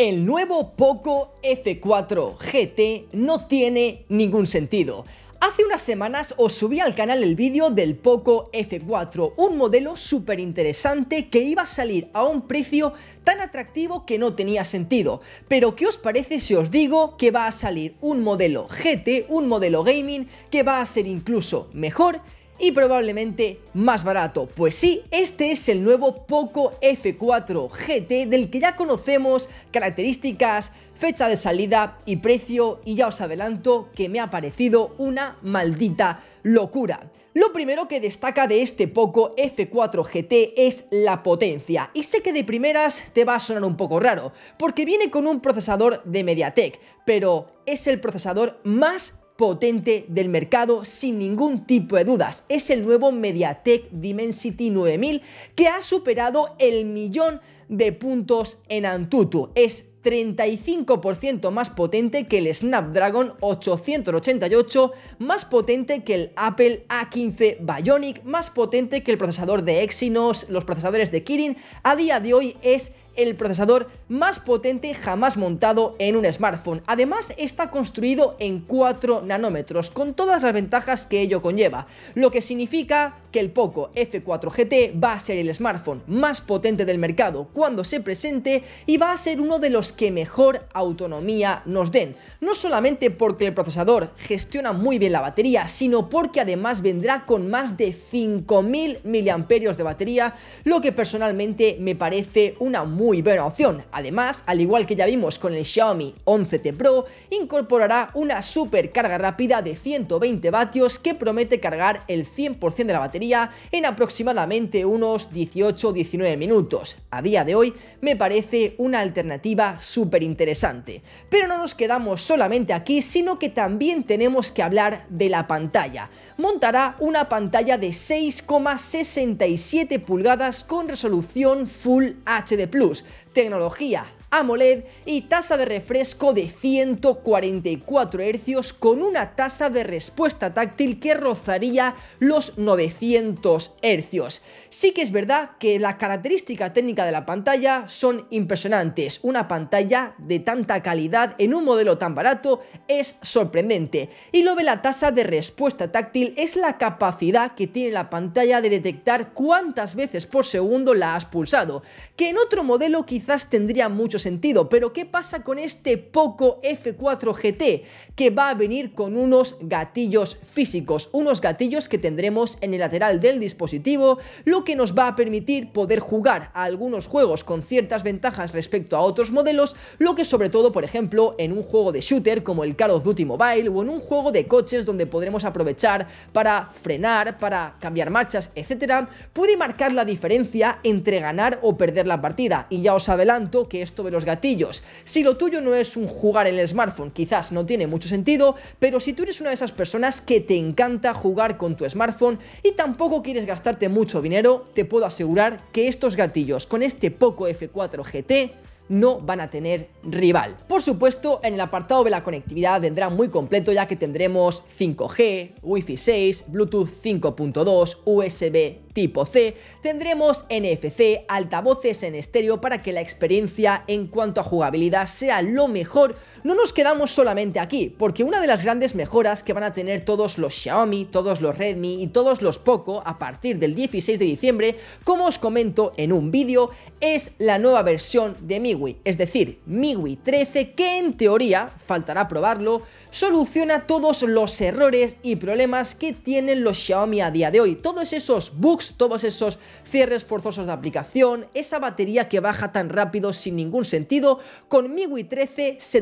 El nuevo Poco F4 GT no tiene ningún sentido. Hace unas semanas os subí al canal el vídeo del Poco F4, un modelo súper interesante que iba a salir a un precio tan atractivo que no tenía sentido. Pero ¿qué os parece si os digo que va a salir un modelo GT, un modelo gaming, que va a ser incluso mejor y probablemente más barato. Pues sí, este es el nuevo Poco F4 GT del que ya conocemos características, fecha de salida y precio y ya os adelanto que me ha parecido una maldita locura. Lo primero que destaca de este Poco F4 GT es la potencia, y sé que de primeras te va a sonar un poco raro, porque viene con un procesador de MediaTek, pero es el procesador más potente del mercado sin ningún tipo de dudas. Es el nuevo MediaTek Dimensity 9000 que ha superado el millón de puntos en Antutu. Es 35% más potente que el Snapdragon 888, más potente que el Apple A15 Bionic, más potente que el procesador de Exynos, los procesadores de Kirin. A día de hoy es el procesador más potente jamás montado en un smartphone. Además está construido en 4 nanómetros, con todas las ventajas que ello conlleva, lo que significa que el Poco F4 GT va a ser el smartphone más potente del mercado cuando se presente y va a ser uno de los que mejor autonomía nos den. No solamente porque el procesador gestiona muy bien la batería, sino porque además vendrá con más de 5000 mAh de batería, lo que personalmente me parece una muy buena opción. Además, al igual que ya vimos con el Xiaomi 11T Pro, incorporará una super carga rápida de 120 vatios que promete cargar el 100% de la batería en aproximadamente unos 18-19 minutos. A día de hoy me parece una alternativa súper interesante. Pero no nos quedamos solamente aquí, sino que también tenemos que hablar de la pantalla. Montará una pantalla de 6,67 pulgadas con resolución Full HD+, tecnología AMOLED y tasa de refresco de 144 Hz con una tasa de respuesta táctil que rozaría los 900 Hz. Sí que es verdad que la característica técnica de la pantalla son impresionantes. Una pantalla de tanta calidad en un modelo tan barato es sorprendente. Y lo de la tasa de respuesta táctil es la capacidad que tiene la pantalla de detectar cuántas veces por segundo la has pulsado, que en otro modelo quizás tendría mucho sentido, pero ¿qué pasa con este Poco F4 GT? Que va a venir con unos gatillos físicos, unos gatillos que tendremos en el lateral del dispositivo, lo que nos va a permitir poder jugar a algunos juegos con ciertas ventajas respecto a otros modelos, lo que sobre todo, por ejemplo, en un juego de shooter como el Call of Duty Mobile o en un juego de coches donde podremos aprovechar para frenar, para cambiar marchas, etcétera, puede marcar la diferencia entre ganar o perder la partida. Y ya os adelanto que esto los gatillos. Si lo tuyo no es un jugar en el smartphone, quizás no tiene mucho sentido, pero si tú eres una de esas personas que te encanta jugar con tu smartphone y tampoco quieres gastarte mucho dinero, te puedo asegurar que estos gatillos con este Poco F4 GT no van a tener rival. Por supuesto, en el apartado de la conectividad vendrá muy completo ya que tendremos 5G, Wi-Fi 6, Bluetooth 5.2, USB tipo C, tendremos NFC, altavoces en estéreo para que la experiencia en cuanto a jugabilidad sea lo mejor. No nos quedamos solamente aquí, porque una de las grandes mejoras que van a tener todos los Xiaomi, todos los Redmi y todos los Poco a partir del 16 de diciembre, como os comento en un vídeo, es la nueva versión de MIUI, es decir, MIUI 13 que en teoría, faltará probarlo, soluciona todos los errores y problemas que tienen los Xiaomi a día de hoy. Todos esos bugs, todos esos cierres forzosos de aplicación, esa batería que baja tan rápido sin ningún sentido, con MIUI 13 se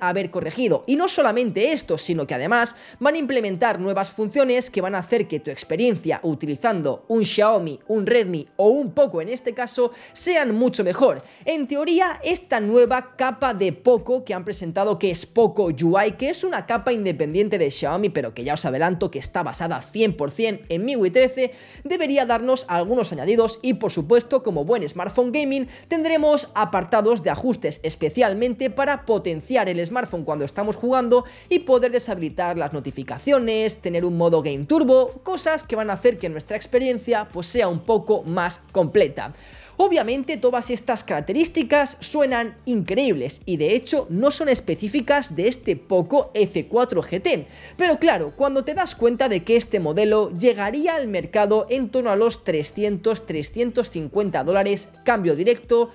haber corregido. Y no solamente esto, sino que además van a implementar nuevas funciones que van a hacer que tu experiencia utilizando un Xiaomi, un Redmi o un Poco en este caso sean mucho mejor. En teoría, esta nueva capa de Poco que han presentado que es Poco UI, que es una capa independiente de Xiaomi, pero que ya os adelanto que está basada 100% en MIUI 13, debería darnos algunos añadidos y por supuesto, como buen smartphone gaming, tendremos apartados de ajustes especialmente para potenciar el smartphone cuando estamos jugando y poder deshabilitar las notificaciones, tener un modo Game Turbo, cosas que van a hacer que nuestra experiencia pues sea un poco más completa. Obviamente todas estas características suenan increíbles y de hecho no son específicas de este Poco F4 GT, pero claro, cuando te das cuenta de que este modelo llegaría al mercado en torno a los 300-350 dólares cambio directo,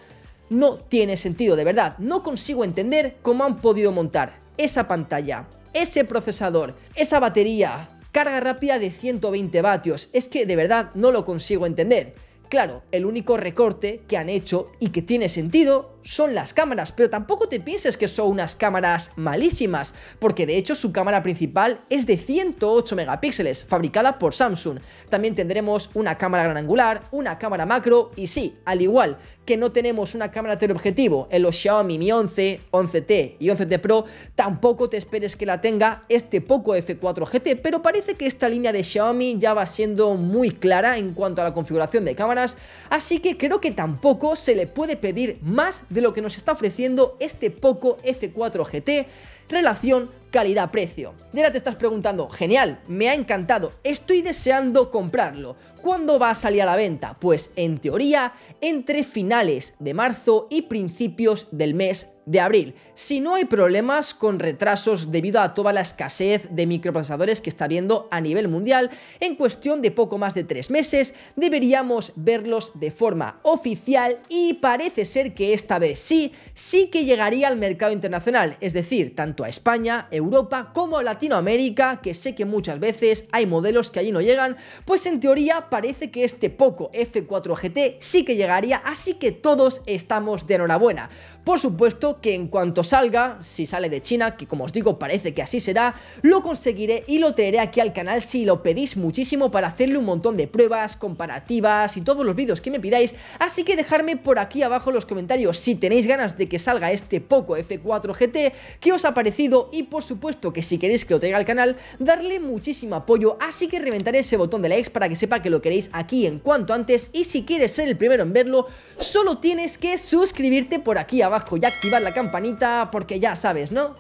no tiene sentido, de verdad, no consigo entender cómo han podido montar esa pantalla, ese procesador, esa batería, carga rápida de 120 vatios, es que de verdad no lo consigo entender. Claro, el único recorte que han hecho y que tiene sentido son las cámaras, pero tampoco te pienses que son unas cámaras malísimas, porque de hecho su cámara principal es de 108 megapíxeles, fabricada por Samsung. También tendremos una cámara gran angular, una cámara macro y sí, al igual que no tenemos una cámara teleobjetivo en los Xiaomi Mi 11, 11T y 11T Pro, tampoco te esperes que la tenga este Poco F4 GT, pero parece que esta línea de Xiaomi ya va siendo muy clara en cuanto a la configuración de cámaras, así que creo que tampoco se le puede pedir más lo que nos está ofreciendo este Poco F4 GT relación calidad-precio. Y ahora te estás preguntando, genial, me ha encantado, estoy deseando comprarlo. ¿Cuándo va a salir a la venta? Pues en teoría entre finales de marzo y principios del mes de abril. Si no hay problemas con retrasos debido a toda la escasez de microprocesadores que está habiendo a nivel mundial, en cuestión de poco más de tres meses deberíamos verlos de forma oficial y parece ser que esta vez sí, sí que llegaría al mercado internacional, es decir, tanto a España, Europa como a Latinoamérica, que sé que muchas veces hay modelos que allí no llegan, pues en teoría parece que este Poco F4 GT sí que llegaría, así que todos estamos de enhorabuena. Por supuesto que en cuanto salga, si sale de China, que como os digo parece que así será, lo conseguiré y lo traeré aquí al canal si lo pedís muchísimo para hacerle un montón de pruebas, comparativas y todos los vídeos que me pidáis, así que dejadme por aquí abajo en los comentarios si tenéis ganas de que salga este Poco F4 GT, qué os ha parecido y por supuesto que si queréis que lo traiga al canal, darle muchísimo apoyo, así que reventaré ese botón de likes para que sepa que lo queréis aquí en cuanto antes y si quieres ser el primero en verlo, solo tienes que suscribirte por aquí y activar la campanita porque ya sabes, ¿no?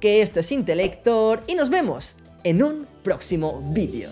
Que esto es Intelector y nos vemos en un próximo vídeo.